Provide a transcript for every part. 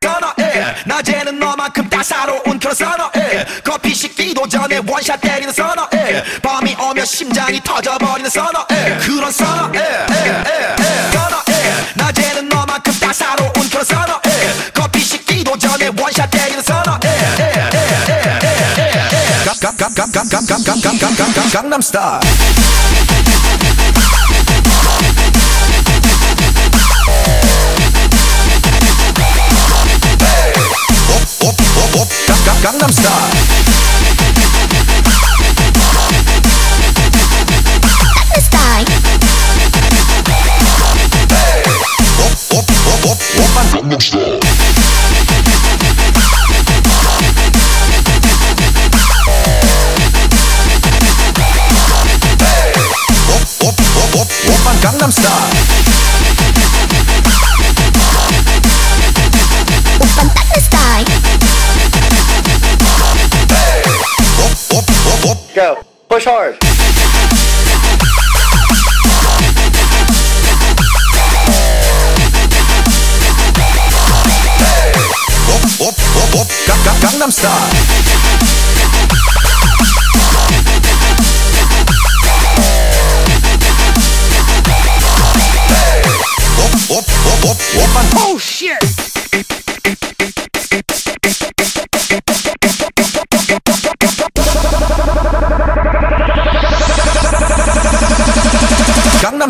선어해 낮에는 너만큼 따사로운 그런 선어해 커피 식기도 전에 원샷 때리는 선어해 밤이 오면 심장이 터져버리는 선어해 그런 선어해 선어해 낮에는 너만큼 따사로운 그런 선어해 커피 식기도 전에 원샷 때리는 강남스타일 강남스타일 Go. Push hard. 강남스타일 오빤 Oh shit! 강남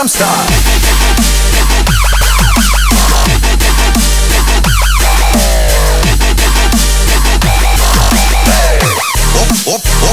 I'm stuck. open,